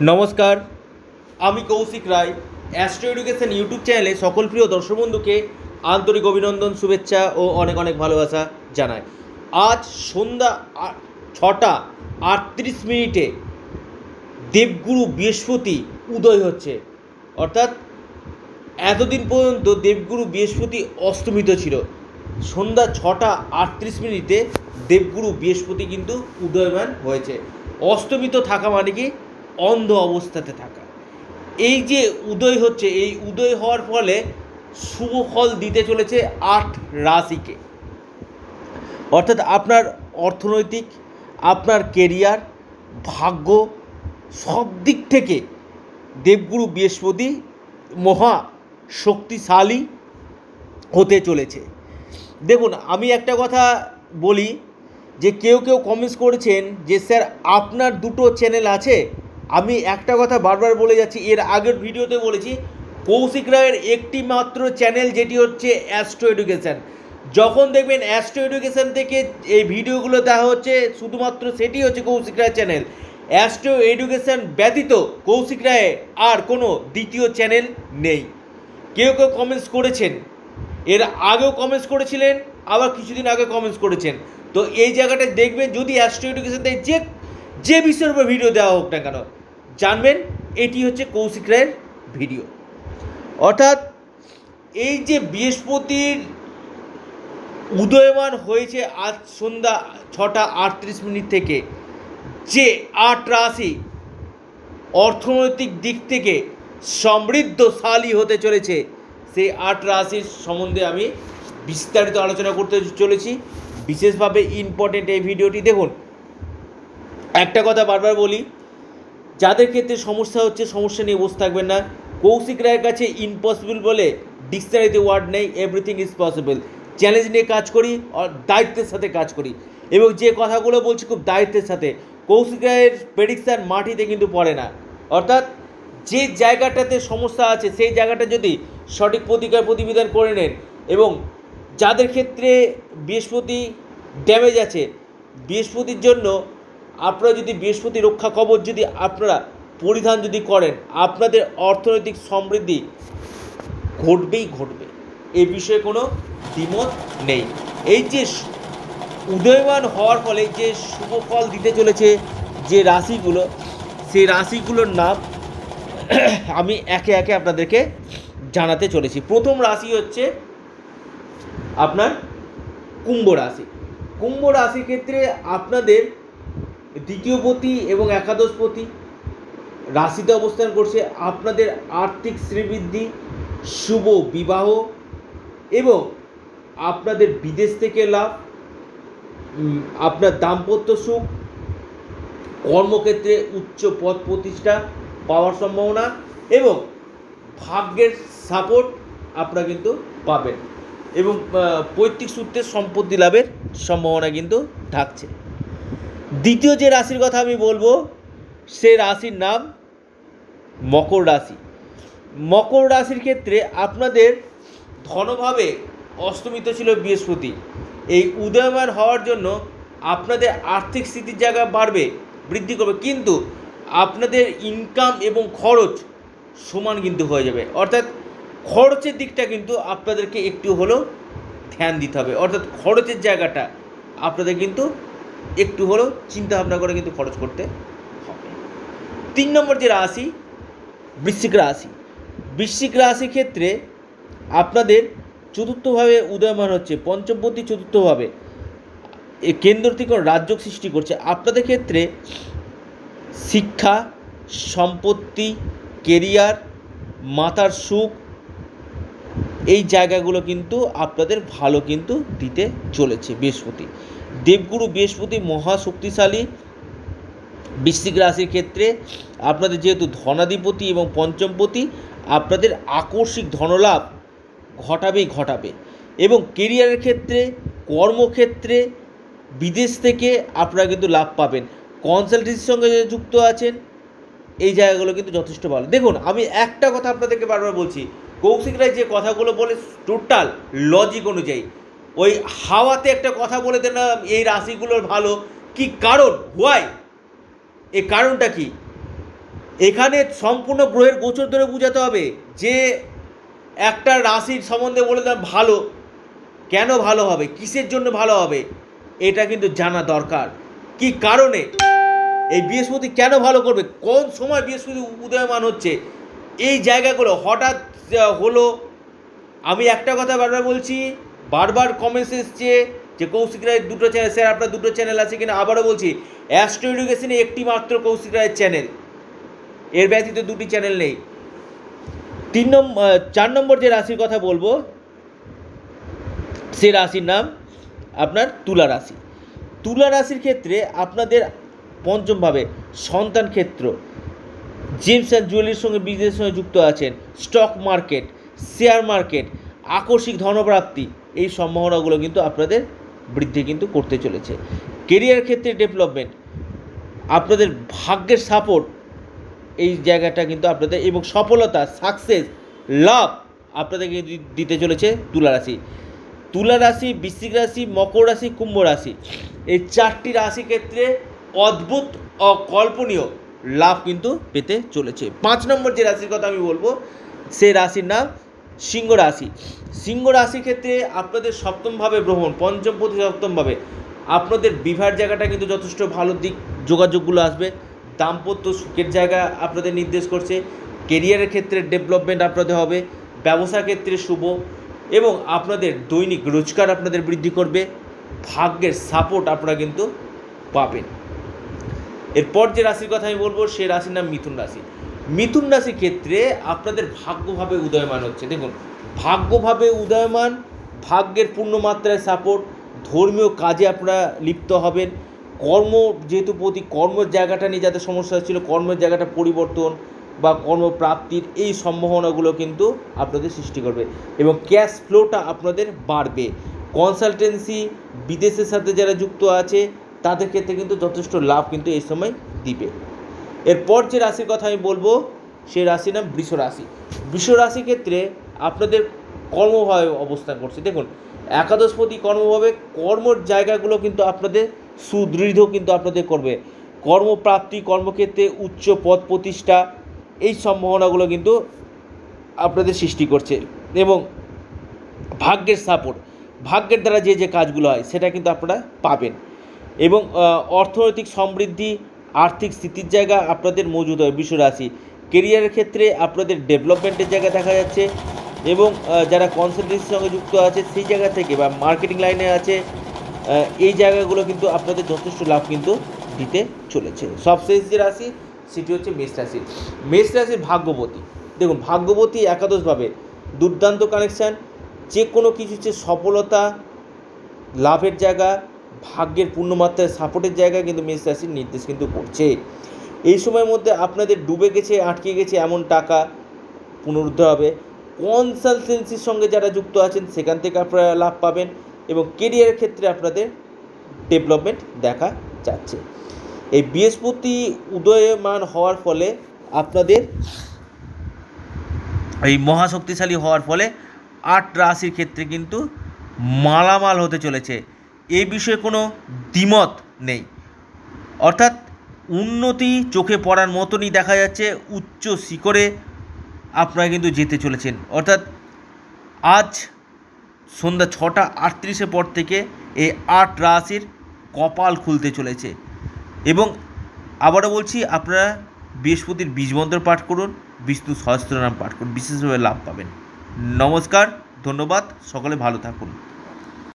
নমস্কার, আমি Koushik Roy. Astro education YouTube চ্যানেলে সকল প্রিয় দর্শক বন্ধুকে আন্তরিক অভিনন্দন, শুভেচ্ছা ও অনেক অনেক ভালোবাসা জানাই। আজ সন্ধ্যা ছটা আটত্রিশ মিনিটে দেবগুরু বৃহস্পতি উদয় হচ্ছে। অর্থাৎ এতদিন পর্যন্ত দেবগুরু বৃহস্পতি অস্তমিত ছিল। সন্ধ্যা ছটা আটত্রিশ মিনিটে দেবগুরু বৃহস্পতি কিন্তু উদয়মান হয়েছে। অস্তমিত থাকা মানে কি? অন্ধ অবস্থাতে থাকা। এই যে উদয় হচ্ছে, এই উদয় হওয়ার ফলে শুভ ফল দিতে চলেছে আট রাশিকে। অর্থাৎ আপনার অর্থনৈতিক, আপনার কেরিয়ার ভাগ্য, সব দিক থেকে দেবগুরু বৃহস্পতি মহা শক্তিশালী হতে চলেছে। দেখুন, আমি একটা কথা বলি যে কেউ কেউ কমেন্টস করেছেন যে, স্যার, আপনার দুটো চ্যানেল আছে আমি একটা কথা বারবার বলে যাচ্ছি, এর আগের ভিডিওতে বলেছি, কৌশিক রায়ের একটি মাত্র চ্যানেল যেটি হচ্ছে অ্যাস্ট্রো এডুকেশান যখন দেখবেন অ্যাস্ট্রো এডুকেশান থেকে এই ভিডিওগুলো দেওয়া হচ্ছে, শুধুমাত্র সেটি হচ্ছে কৌশিক রায়ের চ্যানেল অ্যাস্ট্রো এডুকেশান ব্যতীত কৌশিক রায়ের আর কোনো দ্বিতীয় চ্যানেল নেই। কেউ কেউ কমেন্টস করেছেন। এর আগেও কমেন্টস করেছিলেন, আবার কিছুদিন আগে কমেন্টস করেছেন। তো এই জায়গাটা দেখবেন যদি অ্যাস্ট্রো এডুকেশান থেকে যে যে বিষয়ের উপর ভিডিও দেওয়া হোক না কেন জানবেন, এটি হচ্ছে কৌশিক রায়ের ভিডিও। অর্থাৎ এই যে বৃহস্পতির উদয়মান হয়েছে আজ সন্ধ্যা ছটা আটত্রিশ মিনিট থেকে, যে আট রাশি অর্থনৈতিক দিক থেকে সমৃদ্ধশালী হতে চলেছে, সেই আট রাশির সম্বন্ধে আমি বিস্তারিত আলোচনা করতে চলেছি। বিশেষভাবে ইম্পর্টেন্ট এই ভিডিওটি দেখুন। একটা কথা বারবার বলি যাদের ক্ষেত্রে সমস্যা হচ্ছে, সমস্যা নিয়ে বসে থাকবেন না। কৌশিক রায়ের কাছে ইম্পসিবল বলে ডিকশনারিতে ওয়ার্ড নেই এভরিথিং ইজ পসিবল চ্যালেঞ্জ নিয়ে কাজ করি, আর দায়িত্বের সাথে কাজ করি। এবং যে কথাগুলো বলছি খুব দায়িত্বের সাথে। কৌশিক রায়ের প্রেডিকশান মাটিতে কিন্তু পড়ে না। অর্থাৎ যে জায়গাটাতে সমস্যা আছে, সেই জায়গাটা যদি সঠিক প্রতিকার প্রতিবিধান করে নেন এবং যাদের ক্ষেত্রে বৃহস্পতি ড্যামেজ আছে, বৃহস্পতির জন্য আপনারা যদি বৃহস্পতি রক্ষা কবচ যদি আপনারা পরিধান যদি করেন, আপনাদের অর্থনৈতিক সমৃদ্ধি ঘটবেই ঘটবে। এ বিষয়ে কোনো দ্বিমত নেই। এই যে উদয়মান হওয়ার ফলে যে শুভ ফল দিতে চলেছে যে রাশিগুলো, সেই রাশিগুলোর নাম আমি একে একে আপনাদেরকে জানাতে চলেছি। প্রথম রাশি হচ্ছে আপনার কুম্ভ রাশি। কুম্ভ রাশির ক্ষেত্রে আপনাদের দ্বিতীয়পতি এবং একাদশপতি রাশিতে অবস্থান করছে আপনাদের আর্থিক শ্রীবৃদ্ধি, শুভ বিবাহ এবং আপনাদের বিদেশ থেকে লাভ আপনার দাম্পত্য সুখ, কর্মক্ষেত্রে উচ্চ পদ প্রতিষ্ঠা পাওয়ার সম্ভাবনা এবং ভাগ্যের সাপোর্ট আপনারা কিন্তু পাবেন এবং পৈতৃক সূত্রে সম্পত্তি লাভের সম্ভাবনা কিন্তু থাকছে। দ্বিতীয় যে রাশির কথা আমি বলব, সে রাশির নাম মকর রাশি। মকর রাশির ক্ষেত্রে আপনাদের ধনভাবে অস্তমিত ছিল বৃহস্পতি। এই উদয়মান হওয়ার জন্য আপনাদের আর্থিক স্থিতির জায়গা বাড়বে, বৃদ্ধি করবে। কিন্তু আপনাদের ইনকাম এবং খরচ সমান কিন্তু হয়ে যাবে। অর্থাৎ খরচের দিকটা কিন্তু আপনাদেরকে একটু হলেও ধ্যান দিতে হবে। অর্থাৎ খরচের জায়গাটা আপনাদের কিন্তু একটু হলেও চিন্তা ভাবনা করে কিন্তু খরচ করতে হবে। তিন নম্বর যে রাশি, বৃশ্চিক রাশি। বৃশ্চিক রাশির ক্ষেত্রে আপনাদের চতুর্থভাবে উদয়মান হচ্ছে, পঞ্চমপতি চতুর্থভাবে কেন্দ্র থেকে রাজ্য সৃষ্টি করছে। আপনাদের ক্ষেত্রে শিক্ষা, সম্পত্তি, কেরিয়ার, মাতার সুখ, এই জায়গাগুলো কিন্তু আপনাদের ভালো কিন্তু দিতে চলেছে বৃহস্পতি। দেবগুরু বৃহস্পতি মহা শক্তিশালী বৃশ্চিক রাশির ক্ষেত্রে আপনাদের যেহেতু ধনাধিপতি এবং পঞ্চমপতি, আপনাদের আকস্মিক ধনলাভ ঘটাবেই ঘটাবে। এবং কেরিয়ারের ক্ষেত্রে, কর্মক্ষেত্রে, বিদেশ থেকে আপনারা কিন্তু লাভ পাবেন। কনসালটেন্সির সঙ্গে যুক্ত আছেন, এই জায়গাগুলো কিন্তু যথেষ্ট ভালো। দেখুন, আমি একটা কথা আপনাদেরকে বারবার বলছি, কৌশিক রায় যে কথাগুলো বলে টোটাল লজিক অনুযায়ী ওই হাওয়াতে একটা কথা বলে দেন এই রাশিগুলোর ভালো। কি কারণ? হোয়াই এ কারণটা কি? এখানে সম্পূর্ণ গ্রহের গোচর ধরে বোঝাতে হবে যে একটা রাশির সম্বন্ধে বলে দেওয়া ভালো। কেন ভালো হবে? কিসের জন্য ভালো হবে? এটা কিন্তু জানা দরকার। কি কারণে? এই বৃহস্পতি কেন ভালো করবে? কোন সময় বৃহস্পতি উদয়মান হচ্ছে? এই জায়গাগুলো হঠাৎ হলো, আমি একটা কথা বারবার বলছি বারবার কমেন্টস এসছে যে কৌশিক রায়ের দুটো চ্যানেল স্যার আপনার দুটো চ্যানেল আছে কিনা? আবারও বলছি অ্যাস্ট্রো এডুকেশনে একটি মাত্র কৌশিক রায়ের চ্যানেল এর ব্যতীত দুটি চ্যানেল নেই। তিন নম্বর চার নম্বর যে রাশির কথা বলব, সে রাশির নাম আপনার তুলা রাশি। তুলা রাশির ক্ষেত্রে আপনাদের পঞ্চমভাবে সন্তান ক্ষেত্র। জেমস অ্যান্ড জুয়েলারির সঙ্গে বিজনেসের সঙ্গে যুক্ত আছেন। স্টক মার্কেট শেয়ার মার্কেট আকস্মিক ধনপ্রাপ্তি এই সম্ভাবনাগুলো কিন্তু আপনাদের বৃদ্ধি কিন্তু করতে চলেছে। কেরিয়ার ক্ষেত্রে ডেভেলপমেন্ট আপনাদের ভাগ্যের সাপোর্ট এই জায়গাটা কিন্তু আপনাদের এবং সফলতা সাকসেস লাভ আপনাদেরকে দিতে চলেছে তুলা রাশি। তুলা রাশি, বৃশ্চিক রাশি, মকর রাশি, কুম্ভ রাশি। এই চারটি রাশি ক্ষেত্রে অদ্ভুত, অকল্পনীয় লাভ কিন্তু পেতে চলেছে। পাঁচ নম্বর যে রাশির কথা আমি বলব সেই রাশির নাম সিংহ রাশি। সিংহ রাশির ক্ষেত্রে আপনাদের সপ্তমভাবে ভ্রমণ, পঞ্চম প্রতি সপ্তমভাবে। আপনাদের বিবাহের জায়গাটা কিন্তু যথেষ্ট ভালো দিক, যোগাযোগগুলো আসবে। দাম্পত্য সুখের জায়গা আপনাদের নির্দেশ করছে। কেরিয়ারের ক্ষেত্রে ডেভেলপমেন্ট আপনাদের হবে। ব্যবসা ক্ষেত্রে শুভ এবং আপনাদের দৈনিক রোজগার আপনাদের বৃদ্ধি করবে। ভাগ্যের সাপোর্ট আপনারা কিন্তু পাবেন। এরপর যে রাশির কথা আমি বলব, সে রাশির নাম মিথুন রাশি। মিথুন রাশির ক্ষেত্রে আপনাদের ভাগ্যভাবে উদয়মান হচ্ছে। দেখুন, ভাগ্যভাবে উদয়মান, ভাগ্যের পূর্ণমাত্রায় সাপোর্ট ধর্মীয় কাজে আপনারা লিপ্ত হবেন। কর্ম যেহেতু প্রতি কর্মের জায়গাটা নিয়ে যাদের সমস্যা ছিল কর্মের জায়গাটা পরিবর্তন বা কর্মপ্রাপ্তির এই সম্ভাবনাগুলো কিন্তু আপনাদের সৃষ্টি করবে এবং ক্যাশ ফ্লোটা আপনাদের বাড়বে। কনসালটেন্সি বিদেশের সাথে যারা যুক্ত আছে, তাদের ক্ষেত্রে কিন্তু যথেষ্ট লাভ কিন্তু এই সময় দিবে। এরপর যে রাশির কথা আমি বলব, সেই রাশির নাম বৃষ রাশি। বৃষ রাশির ক্ষেত্রে আপনাদের কর্মভাবে অবস্থান করছে। দেখুন, একাদশপতি কর্মভাবে কর্মর জায়গাগুলো কিন্তু আপনাদের সুদৃঢ় কিন্তু আপনাদের করবে। কর্মপ্রাপ্তি, কর্মক্ষেত্রে উচ্চ পদ প্রতিষ্ঠা, এই সম্ভাবনাগুলো কিন্তু আপনাদের সৃষ্টি করছে। এবং ভাগ্যের সাপোর্ট ভাগ্যের দ্বারা যে যে কাজগুলো হয়, সেটা কিন্তু আপনারা পাবেন। এবং অর্থনৈতিক সমৃদ্ধি আর্থিক স্থিতির জায়গা আপনাদের মজুদ হয় রাশি কেরিয়ারের ক্ষেত্রে আপনাদের ডেভেলপমেন্টের জায়গা দেখা যাচ্ছে এবং যারা কনসালটেন্সির সঙ্গে যুক্ত আছে সেই জায়গা থেকে বা মার্কেটিং লাইনে আছে এই জায়গাগুলো কিন্তু আপনাদের যথেষ্ট লাভ কিন্তু দিতে চলেছে। সবশেষ যে রাশি, সেটি হচ্ছে মেষ রাশি। মেষ রাশির ভাগ্যবতী। দেখুন, ভাগ্যবতী একাদশভাবে দুর্দান্ত কানেকশান যে কোনো কিছুতে সফলতা, লাভের জায়গা ভাগ্যের পূর্ণমাত্রায় সাপোর্টের জায়গায় কিন্তু মেষ রাশির নির্দেশ কিন্তু করছে। এই সময়ের মধ্যে আপনাদের ডুবে গেছে, আটকে গেছে এমন টাকা পুনরুদ্ধার হবে। কনসালটেন্সির সঙ্গে যারা যুক্ত আছেন, সেখান থেকে আপনারা লাভ পাবেন এবং কেরিয়ারের ক্ষেত্রে আপনাদের ডেভেলপমেন্ট দেখা যাচ্ছে। এই বৃহস্পতি উদয়মান হওয়ার ফলে আপনাদের এই মহাশক্তিশালী হওয়ার ফলে আট রাশির ক্ষেত্রে কিন্তু মালামাল হতে চলেছে। এই বিষয়ে কোনো দ্বিমত নেই। অর্থাৎ উন্নতি চোখে পড়ার মতনই দেখা যাচ্ছে, উচ্চ শিখরে আপনারা কিন্তু যেতে চলেছেন। অর্থাৎ আজ সন্ধ্যা ছটা আটত্রিশের পর থেকে এই আট রাশির কপাল খুলতে চলেছে। এবং আবারও বলছি, আপনারা বৃহস্পতির বীজমন্ত্র পাঠ করুন, বিষ্ণু সহস্রনাম পাঠ করুন, বিশেষভাবে লাভ পাবেন। নমস্কার, ধন্যবাদ, সকলে ভালো থাকুন।